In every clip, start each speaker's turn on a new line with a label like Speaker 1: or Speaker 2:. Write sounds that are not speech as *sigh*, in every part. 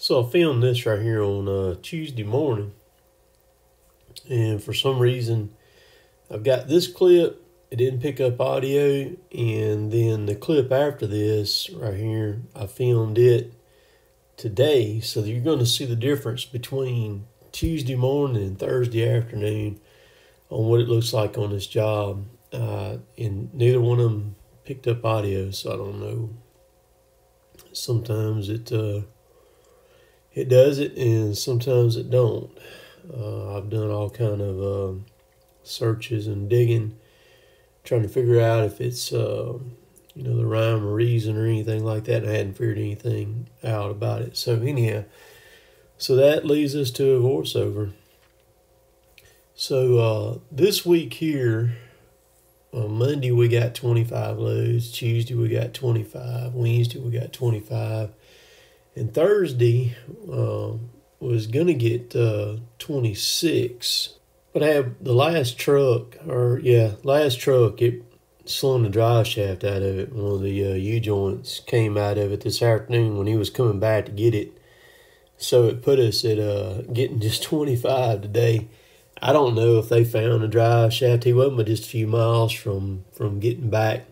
Speaker 1: So I filmed this right here on uh, Tuesday morning, and for some reason, I've got this clip. It didn't pick up audio, and then the clip after this right here, I filmed it today, so you're going to see the difference between Tuesday morning and Thursday afternoon on what it looks like on this job. Uh, and neither one of them picked up audio, so I don't know. Sometimes it. Uh, it does it and sometimes it don't. Uh, i've done all kind of uh, searches and digging trying to figure out if it's uh, you know the rhyme or reason or anything like that i hadn't figured anything out about it. So anyhow so that leads us to a voiceover so uh, this week here on monday we got 25 loads tuesday we got 25 wednesday we got 25 and Thursday uh, was going to get uh, 26. But I have the last truck, or yeah, last truck, it slung the drive shaft out of it. One of the uh, U joints came out of it this afternoon when he was coming back to get it. So it put us at uh, getting just 25 today. I don't know if they found a drive shaft. He wasn't but just a few miles from from getting back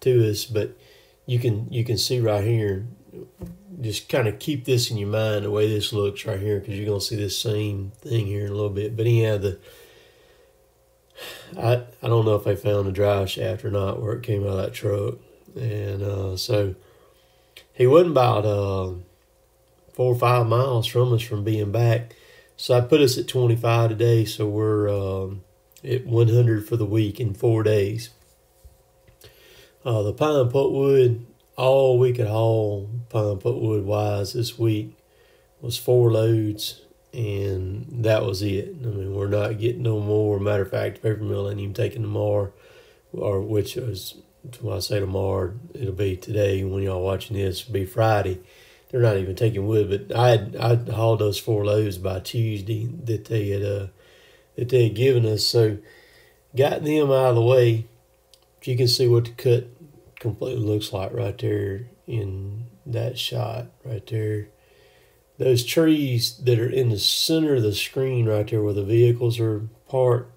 Speaker 1: to us, but you can you can see right here just kind of keep this in your mind the way this looks right here because you're going to see this same thing here in a little bit. But anyhow, the I I don't know if they found the drive shaft or not where it came out of that truck, and uh, so he wasn't about uh, four or five miles from us from being back. So I put us at 25 today, so we're um, at 100 for the week in four days. Uh, the pine pulpwood all we could haul pine pulpwood wise this week was four loads, and that was it. I mean, we're not getting no more. Matter of fact, paper mill ain't even taking tomorrow, or which is when I say tomorrow, it'll be today when y'all watching this. It'll be Friday. They're not even taking wood, but I had I hauled those four loads by Tuesday that they had uh that they had given us. So got them out of the way. You can see what the cut completely looks like right there in that shot right there. Those trees that are in the center of the screen right there where the vehicles are parked,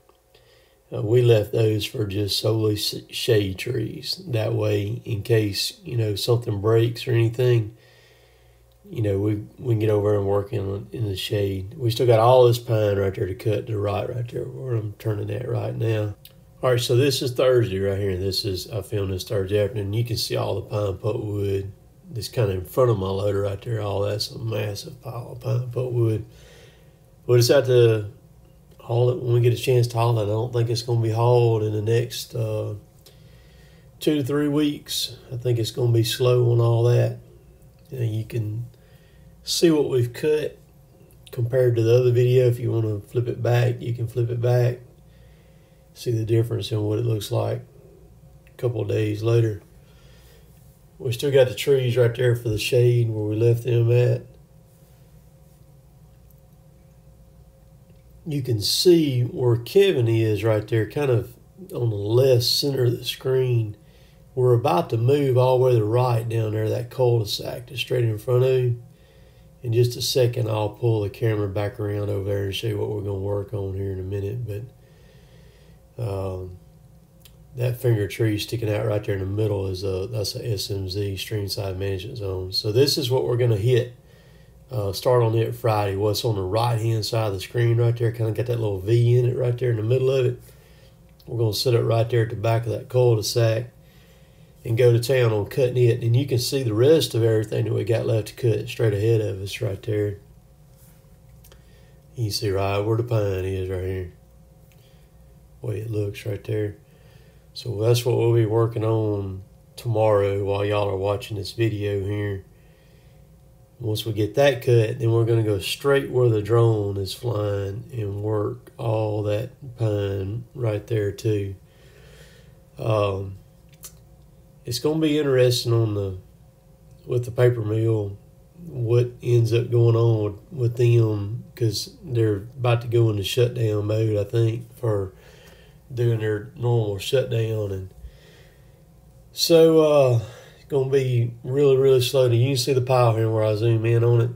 Speaker 1: uh, we left those for just solely shade trees. That way, in case, you know, something breaks or anything, you know, we, we can get over and work in, in the shade. We still got all this pine right there to cut to the right right there where I'm turning that right now. All right, so this is Thursday right here. and This is I filmed this Thursday afternoon. You can see all the pine pulpwood that's kind of in front of my loader right there. All that's a massive pile of pine pulpwood. We'll just have to haul it when we get a chance to haul it. I don't think it's going to be hauled in the next uh, two to three weeks. I think it's going to be slow on all that. And you can see what we've cut compared to the other video. If you want to flip it back, you can flip it back see the difference in what it looks like a couple of days later. We still got the trees right there for the shade where we left them at. You can see where Kevin is right there, kind of on the left center of the screen. We're about to move all the way to the right down there, that cul-de-sac that's straight in front of you. In just a second, I'll pull the camera back around over there and show you what we're going to work on here in a minute. But um, that finger tree sticking out right there in the middle is a that's a SMZ stream side management zone. So this is what we're going to hit. Uh, start on it Friday. What's on the right hand side of the screen right there? Kind of got that little V in it right there in the middle of it. We're going to set it right there at the back of that cul-de-sac and go to town on cutting it. And you can see the rest of everything that we got left to cut straight ahead of us right there. You see right where the pine is right here way it looks right there. So that's what we'll be working on tomorrow while y'all are watching this video here. Once we get that cut, then we're going to go straight where the drone is flying and work all that pine right there too. Um, it's going to be interesting on the with the paper mill what ends up going on with, with them because they're about to go into shutdown mode, I think, for doing their normal shutdown and so uh it's gonna be really really slow you can see the pile here where I zoom in on it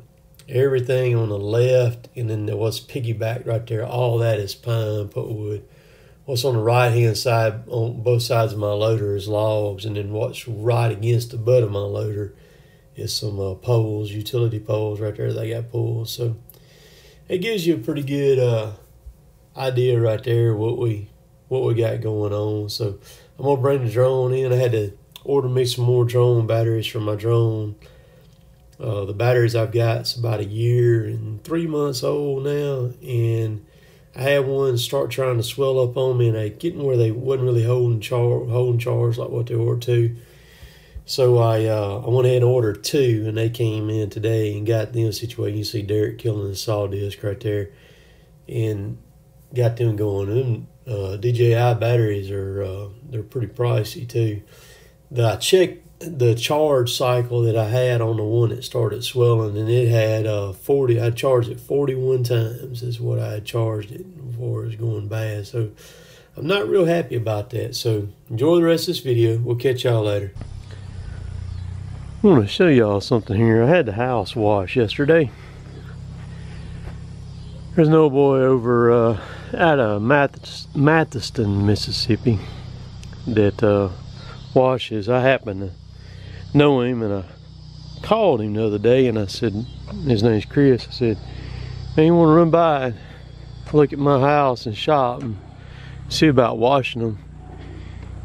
Speaker 1: Everything on the left, and then there was piggyback right there. All that is pine pulpwood. What's on the right hand side on both sides of my loader is logs, and then what's right against the butt of my loader is some uh, poles, utility poles right there. They got poles, so it gives you a pretty good uh, idea right there what we what we got going on. So I'm gonna bring the drone in. I had to order me some more drone batteries for my drone. Uh, the batteries I've got is about a year and three months old now, and I had one start trying to swell up on me, and they getting where they wasn't really holding char holding charge like what they were to. So I uh, I went ahead and ordered two, and they came in today and got them situated. You see Derek killing the saw disc right there, and got them going. Them uh, DJI batteries are uh, they're pretty pricey too. The, I checked the charge cycle that I had on the one that started swelling, and it had uh, 40. I charged it 41 times, is what I had charged it before it was going bad. So I'm not real happy about that. So enjoy the rest of this video. We'll catch y'all later. I want to show y'all something here. I had the house wash yesterday. There's an old boy over uh, out of Mathiston, Mississippi that uh, washes. I happen to know him and I called him the other day and I said, his name's Chris. I said, man, you want to run by and look at my house and shop and see about washing them?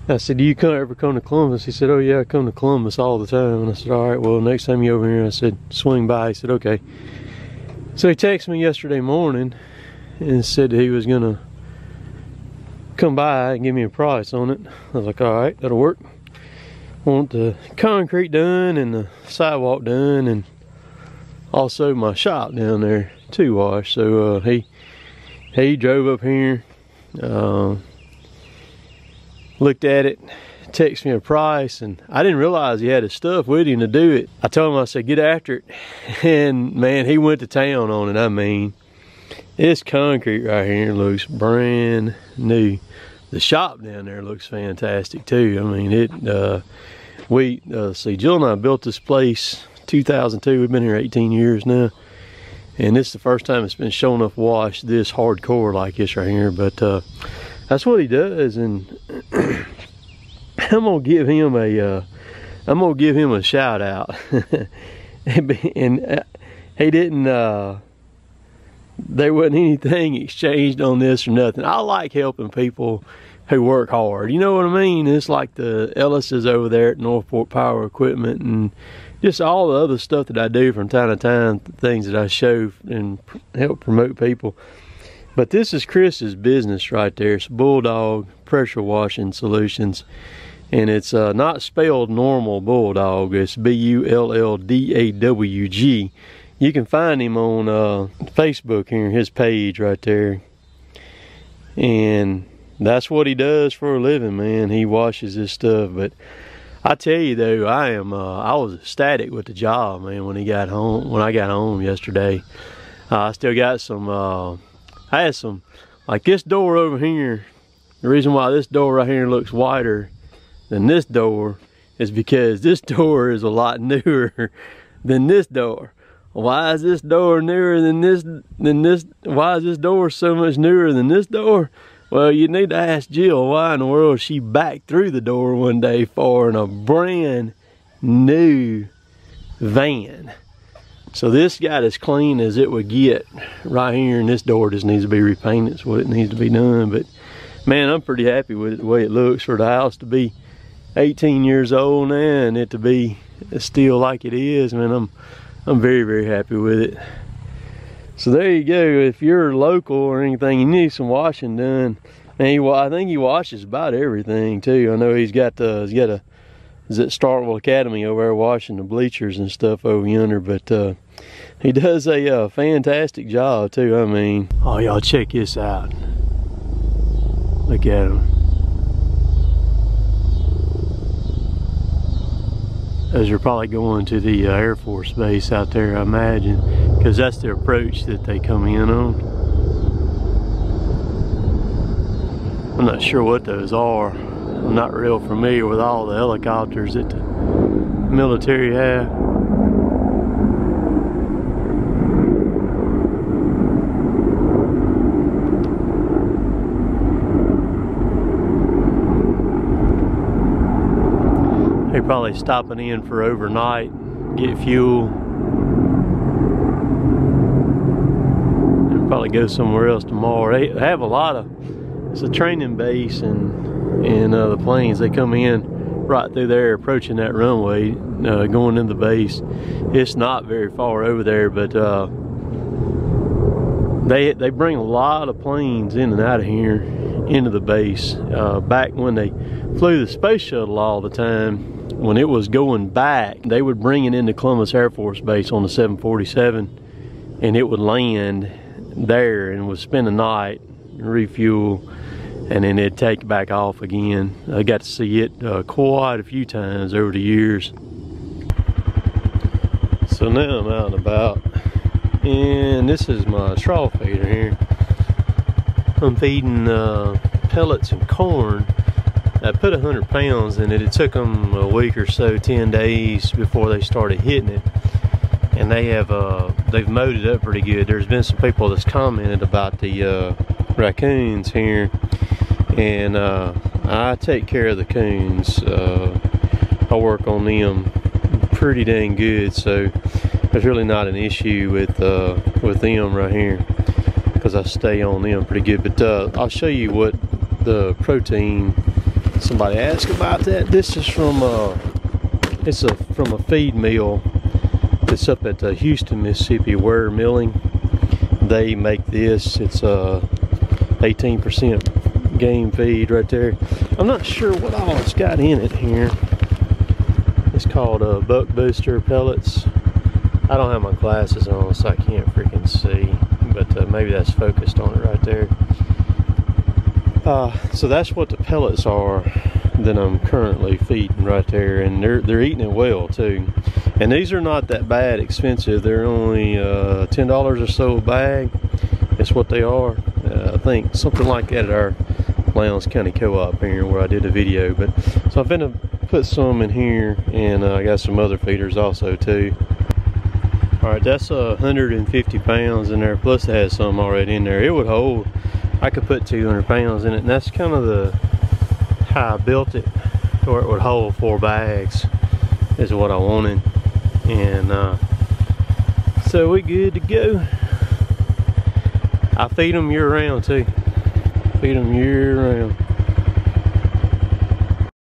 Speaker 1: I said, do you come, ever come to Columbus? He said, oh yeah, I come to Columbus all the time. And I said, all right, well, next time you're over here, I said, swing by. He said, okay. So he texted me yesterday morning and said he was gonna come by and give me a price on it. I was like, all right, that'll work. Want the concrete done and the sidewalk done and also my shop down there too wash. So uh, he he drove up here, uh, looked at it, texted me a price and I didn't realize he had his stuff with him to do it. I told him, I said, get after it. *laughs* And man, he went to town on it. I mean, this concrete right here looks brand new. The shop down there looks fantastic too. I mean, it, uh, we, uh, see, Jill and I built this place 2002. We've been here 18 years now. And this is the first time it's been showing up wash this hardcore like this right here. But uh, that's what he does. And *clears throat* I'm gonna give him a, uh, I'm gonna give him a shout out. *laughs* and uh, he didn't, uh, there wasn't anything exchanged on this or nothing. I like helping people who work hard. You know what I mean? It's like the Ellis's over there at Northport Power Equipment and just all the other stuff that I do from time to time, things that I show and help promote people. But this is Chris's business right there. It's Bulldog Pressure Washing Solutions. And it's uh, not spelled normal Bulldog. It's B-U-L-L-D-A-W-G you can find him on uh, Facebook here, his page right there. And that's what he does for a living, man. He washes his stuff. But I tell you though, I am uh, I was ecstatic with the job, man, when he got home when I got home yesterday. Uh, I still got some uh, I had some like this door over here. The reason why this door right here looks wider than this door is because this *laughs* door is a lot newer than this door why is this door newer than this than this why is this door so much newer than this door? Well you need to ask jill why in the world she backed through the door one day for in a brand new van. So this got as clean as it would get right here and this door just needs to be repainted. It's what it needs to be done. But man i'm pretty happy with the way it looks for the house to be 18 years old now and it to be still like it is man. I'm I'm very, very happy with it. So there you go. If you're local or anything, you need some washing done. And he, I think he washes about everything too. I know he's got the, he's got a, is at Starkville Academy over there washing the bleachers and stuff over yonder. But uh, he does a uh, fantastic job too. I mean, oh y'all check this out. Look at him. As you're probably going to the uh, Air Force Base out there, I imagine, because that's the approach that they come in on. I'm not sure what those are. I'm not real familiar with all the helicopters that the military have. They probably stopping in for overnight, get fuel, and probably go somewhere else tomorrow. They have a lot of. It's a training base and in uh, the planes. They come in right through there, approaching that runway, uh, going in the base. It's not very far over there, but uh, they they bring a lot of planes in and out of here into the base. Uh, back when they flew the space shuttle all the time, when it was going back, they would bring it into Columbus Air Force Base on the 747, and it would land there and would spend the night, refuel, and then it'd take back off again. I got to see it uh, quite a few times over the years. So now I'm out and about, and this is my straw feeder here. I'm feeding uh, pellets and corn. I put 100 pounds in it. It took them a week or so, 10 days before they started hitting it. And they have uh, they've mowed it up pretty good. There's been some people that's commented about the uh, raccoons here, and uh, I take care of the coons. Uh, I work on them pretty dang good, so there's really not an issue with uh, with them right here because I stay on them pretty good. But uh, I'll show you what the protein. Somebody asked about that. This is from uh, it's a from a feed mill. It's up at uh, Houston, Mississippi, Ware Milling. They make this. It's a 18% game feed right there. I'm not sure what all it's got in it here. It's called uh, Buck Booster Pellets. I don't have my glasses on, so I can't freaking see but uh, maybe that's focused on it right there. Uh, so that's what the pellets are that I'm currently feeding right there, and they're they're eating it well too. And these are not that bad expensive. They're only uh, ten dollars or so a bag. That's what they are. Uh, I think something like that at our Lowndes County Co-op here where I did a video. But so I'm gonna put some in here, and uh, I got some other feeders also too. All right, that's uh, 150 pounds in there, plus it has some already in there. It would hold, I could put 200 pounds in it, and that's kind of the, how I built it, where it would hold four bags, is what I wanted. And uh, so we good to go. I feed them year round too. Feed them year round.